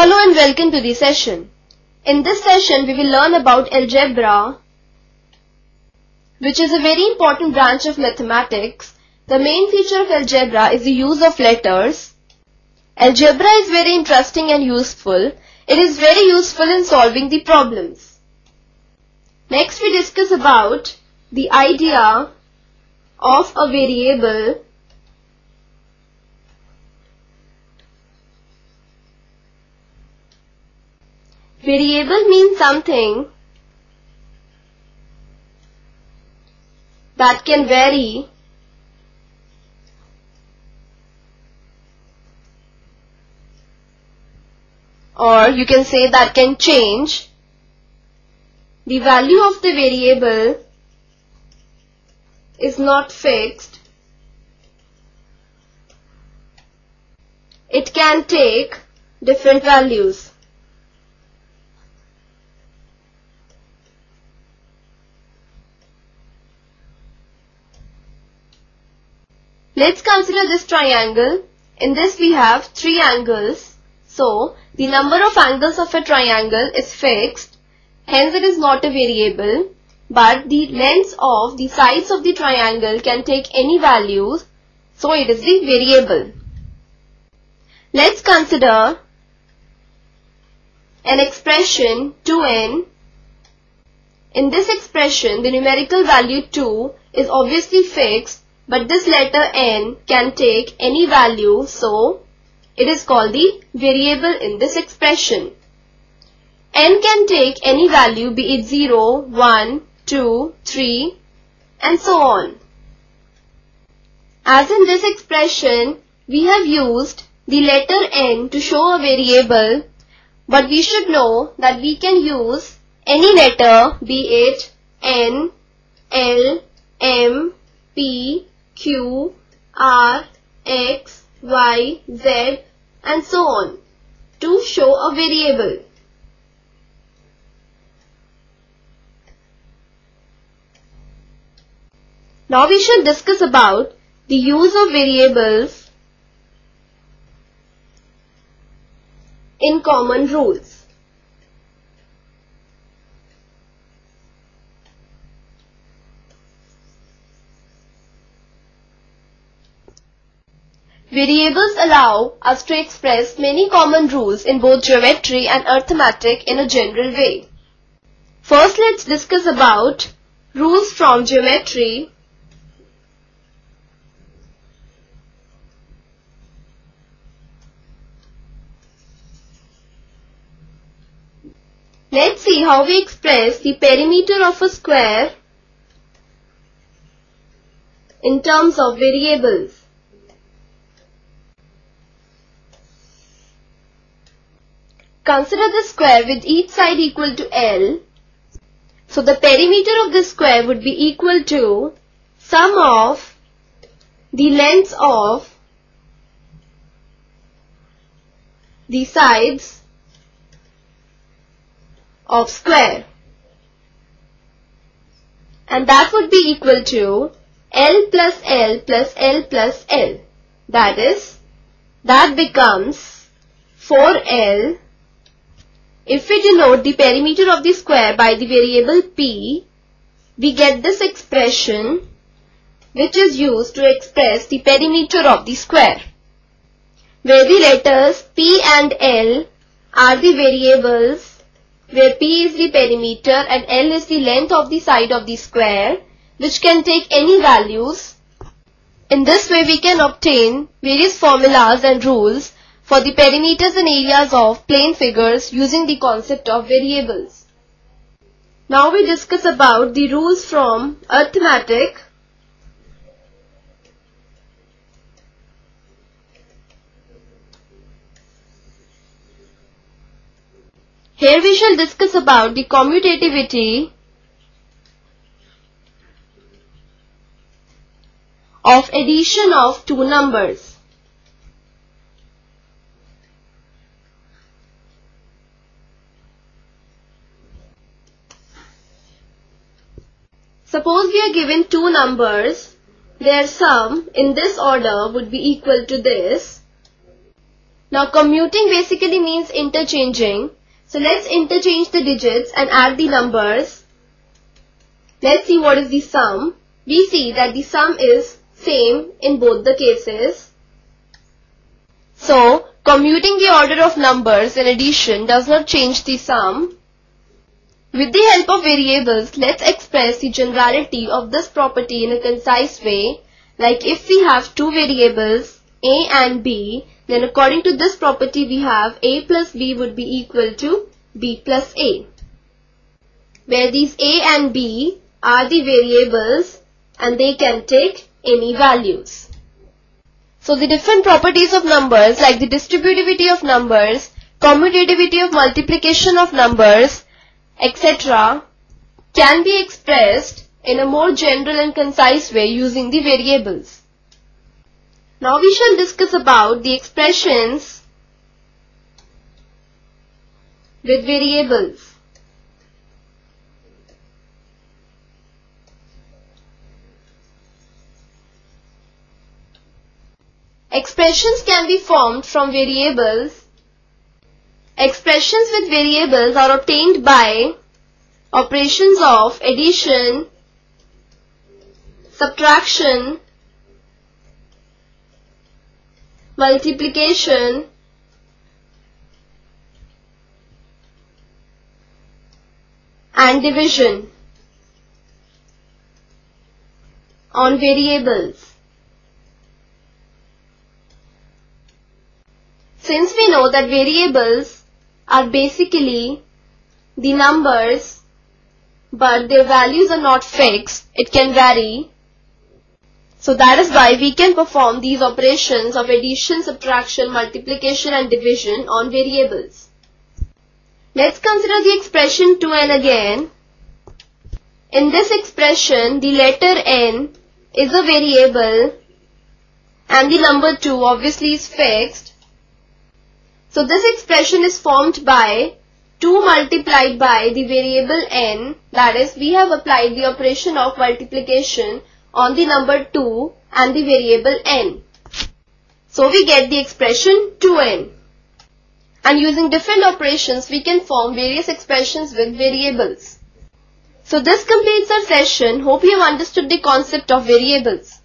Hello and welcome to the session. In this session, we will learn about algebra, which is a very important branch of mathematics. The main feature of algebra is the use of letters. Algebra is very interesting and useful. It is very useful in solving the problems. Next, we discuss about the idea of a variable Variable means something that can vary or you can say that can change the value of the variable is not fixed. It can take different values Let's consider this triangle. In this we have three angles. So, the number of angles of a triangle is fixed. Hence, it is not a variable. But the lengths of the sides of the triangle can take any values. So, it is the variable. Let's consider an expression 2n. In this expression, the numerical value 2 is obviously fixed but this letter n can take any value so it is called the variable in this expression. n can take any value be it 0, 1, 2, 3 and so on. As in this expression, we have used the letter n to show a variable but we should know that we can use any letter be it n, l, m, p, Q, R, X, Y, Z and so on to show a variable. Now we shall discuss about the use of variables in common rules. Variables allow us to express many common rules in both geometry and arithmetic in a general way. First let's discuss about rules from geometry Let's see how we express the perimeter of a square in terms of variables. Consider the square with each side equal to L. So the perimeter of the square would be equal to sum of the lengths of the sides of square. And that would be equal to L plus L plus L plus L. That is, that becomes 4L if we denote the perimeter of the square by the variable p, we get this expression which is used to express the perimeter of the square, where the letters p and l are the variables, where p is the perimeter and l is the length of the side of the square, which can take any values. In this way, we can obtain various formulas and rules for the perimeters and areas of plane figures using the concept of variables. Now we discuss about the rules from arithmetic. Here we shall discuss about the commutativity of addition of two numbers. Suppose we are given two numbers, their sum in this order would be equal to this. Now commuting basically means interchanging. So let's interchange the digits and add the numbers. Let's see what is the sum. We see that the sum is same in both the cases. So commuting the order of numbers in addition does not change the sum. With the help of variables, let's express the generality of this property in a concise way. Like if we have two variables, a and b, then according to this property we have a plus b would be equal to b plus a. Where these a and b are the variables and they can take any values. So the different properties of numbers like the distributivity of numbers, commutativity of multiplication of numbers, etc. can be expressed in a more general and concise way using the variables. Now we shall discuss about the expressions with variables. Expressions can be formed from variables. Expressions with variables are obtained by operations of addition, subtraction, multiplication, and division on variables. Since we know that variables are basically the numbers but their values are not fixed, it can vary. So that is why we can perform these operations of addition, subtraction, multiplication and division on variables. Let's consider the expression 2n again. In this expression, the letter n is a variable and the number 2 obviously is fixed so this expression is formed by 2 multiplied by the variable n that is we have applied the operation of multiplication on the number 2 and the variable n. So we get the expression 2n. And using different operations we can form various expressions with variables. So this completes our session. Hope you have understood the concept of variables.